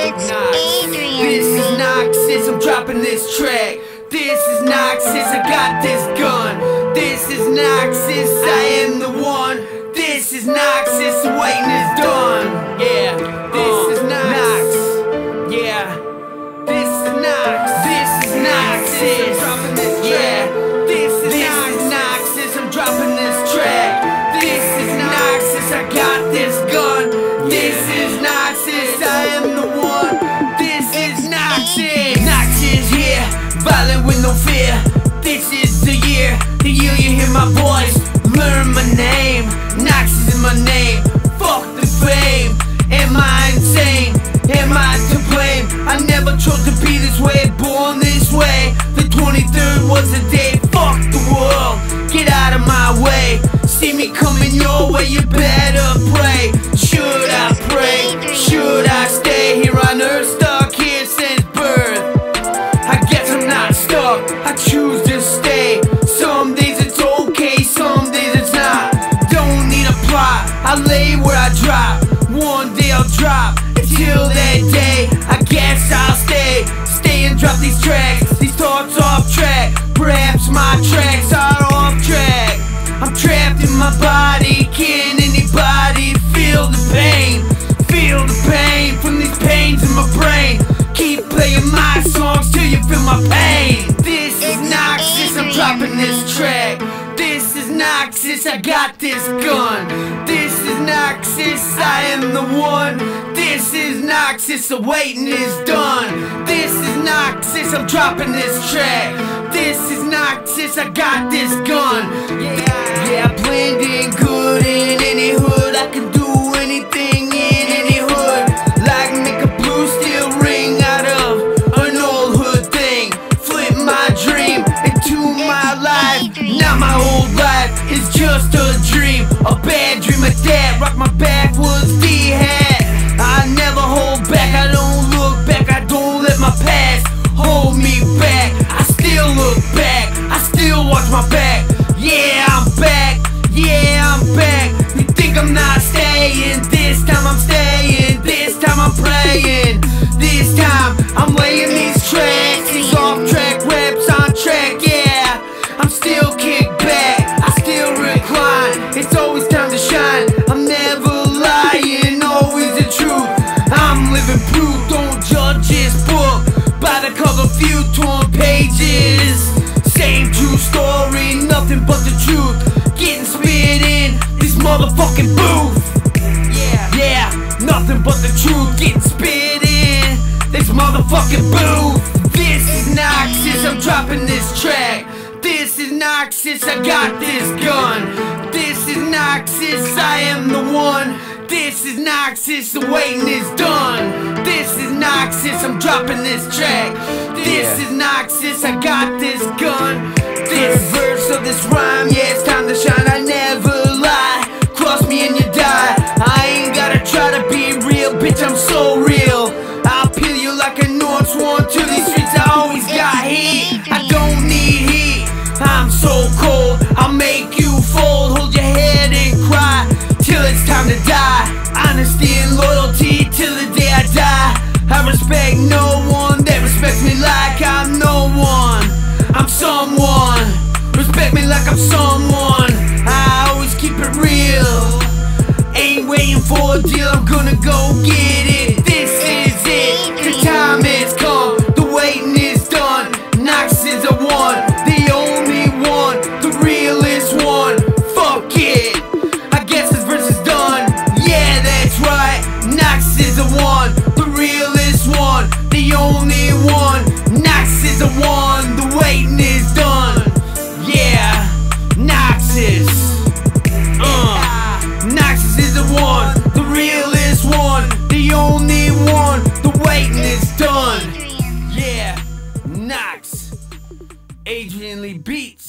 It's Nox. Adrian. This is Noxus, I'm dropping this track. This is Noxus, I got this gun. This is Noxus, I am the one. This is Noxus, the waiting is done. Yeah, this is Nox. Yeah, this is Nox. This is Noxus. Fear. This is the year, the year you hear my voice. Learn my name, Noxus is my name. Fuck the fame. Am I insane? Am I to blame? I never chose to be this way, born this way. The 23rd was the day. Fuck the world, get out of my way. See me coming your way, you better I lay where I drop. One day I'll drop, until that day, I guess I'll stay. Stay and drop these tracks, these thoughts off track. Perhaps my tracks are off track. I'm trapped in my body, can anybody feel the pain? Feel the pain from these pains in my brain. Keep playing my songs till you feel my pain. This is Noxus, I'm dropping this track. Noxus, I got this gun. This is Noxus, I am the one. This is Noxus, the waiting is done. This is Noxus, I'm dropping this track. This is Noxus, I got this gun. Yeah, yeah, my backwards D hat. I never hold back. I don't look back. I don't let my past hold me back. I still look back. I still watch my back. Yeah, I'm back. Yeah, I'm back. You think I'm not staying? Few torn pages. Same true story. Nothing but the truth. Getting spit in this motherfucking booth. Yeah, yeah, nothing but the truth getting spit in this motherfucking booth. This is Noxus, I'm dropping this track. This is Noxus, I got this gun. This is Noxus, I am the one. This is Noxus, the waiting is done. This is Noxus, I'm dropping this track. This is Noxus, I got this gun. This verse respect no one that respects me like I'm no one. I'm someone. Respect me like I'm someone. I always keep it real. Ain't waiting for a deal, I'm gonna go get it. The only one. Nox is the one, the waiting is done. Yeah, Noxus. Uh, Noxus is the one, the realest one, the only one. The waiting is done. Yeah, Nox. Adrian Lee Beat.